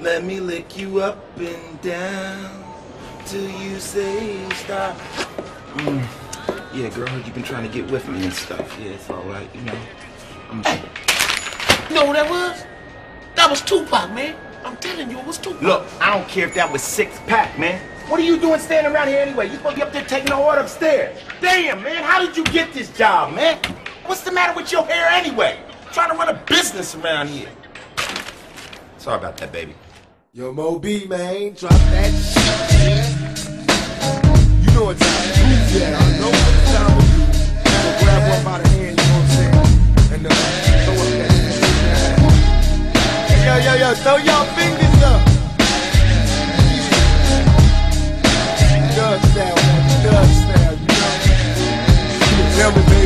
Let me lick you up and down till you say stop. Mm. Yeah, girl, you've been trying to get with me and stuff. Yeah, it's all right, you know. I'm... You know who that was? That was Tupac, man. I'm telling you, it was Tupac. Look, I don't care if that was six pack, man. What are you doing standing around here anyway? You supposed to be up there taking the order upstairs. Damn, man, how did you get this job, man? What's the matter with your hair anyway? trying to run a business around here. Sorry about that, baby. Yo, Mo B, man, drop that shit. You know what time to do, yeah. I know what time to do. So grab one by the hand, you know what I'm saying? And uh, throw up that shit. Yo, yo, yo, throw y'all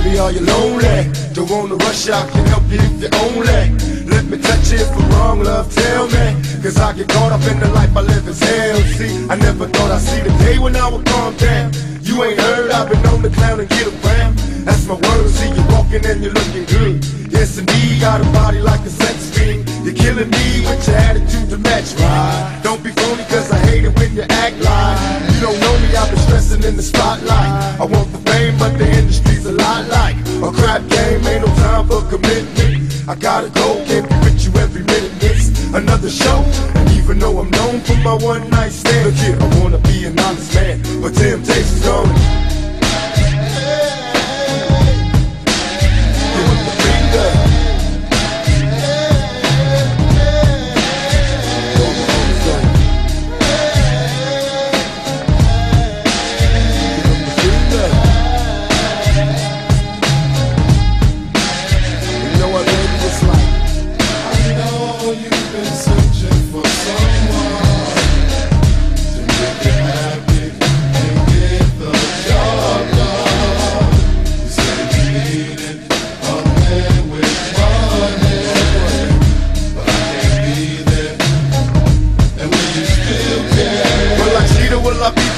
baby, are you lonely? Don't wanna rush, I can help you if you only. Let me touch it for wrong, love, tell me. Cause I get caught up in the life I live as hell. See, I never thought I'd see the day when I would calm down. You ain't heard, I've been on the clown and get around. That's my word, see you walking and you're looking good. Yes indeed, got a body like a sex fiend. You're killing me with your attitude to match right Don't be phony cause I hate it when you act like. You don't know me, I've been stressing in the spotlight. I want the fame but the industry's a lot like A crap game, ain't no time for commitment. I gotta go, can't be with you every minute. It's another show And even though I'm known for my one night stand Look here, I wanna be an honest man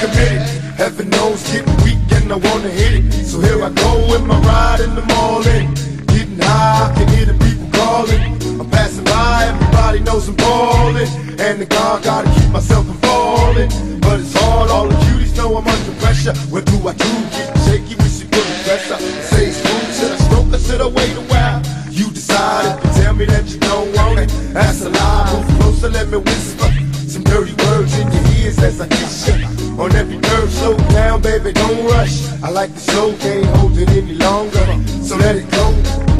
committed? Heaven knows getting weak and I wanna hit it. So here I go with my ride and I'm all in. Getting high, I can hear the people calling. I'm passing by, everybody knows I'm ballin'. And the God gotta keep myself from falling. But it's hard, all the cuties know I'm under pressure. What do I do? Get shaky, put a dress up. Say it's smooth, should I stroke or should I wait a while? You decide if you tell me that you don't want it. That's a lie, move closer, let me whisper. Some dirty words in your ears as I kiss you. On every nerve, slow down, baby, don't rush. I like the show, can't hold it any longer. So let it go.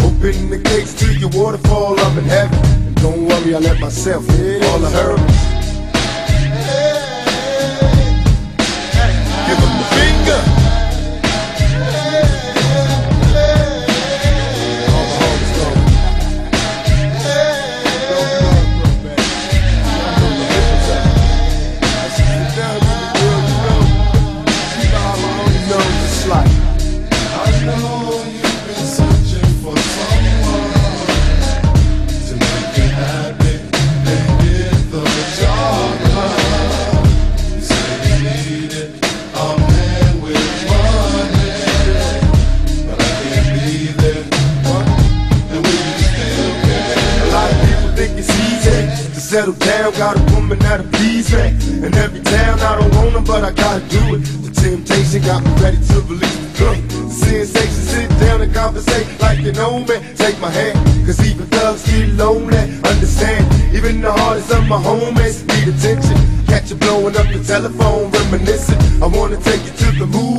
Open the gates to your waterfall, I'm in heaven. And don't worry, I let myself hit all the hurdles. Settle down. Got a woman that'll please me. And every town, I don't want her, but I gotta do it. The temptation got me ready to release the. The sensation, sit down and conversate like you know me. Take my hand, cause even thugs get lonely. Understand, even the hardest of my homies need attention. Catch you blowing up the telephone, reminiscing. I wanna take you to the movies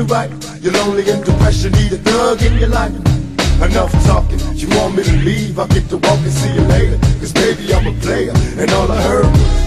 you right. You're lonely and depression, need a thug in your life. Enough talking, you want me to leave? I'll get to walk and see you later. Cause baby, I'm a player, and all I heard was.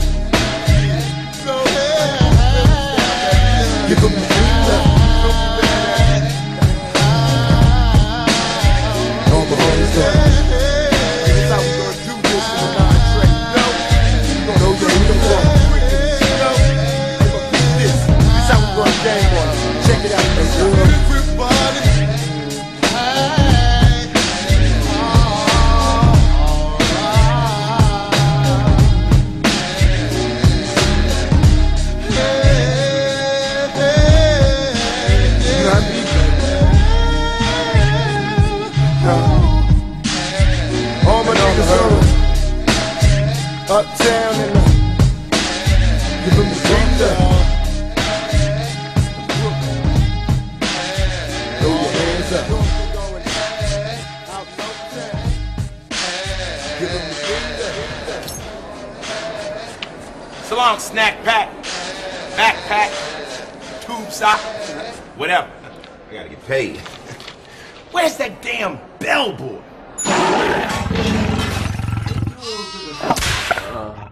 Long, snack pack, backpack, tube sock, whatever. I gotta get paid. Where's that damn bellboy? Uh,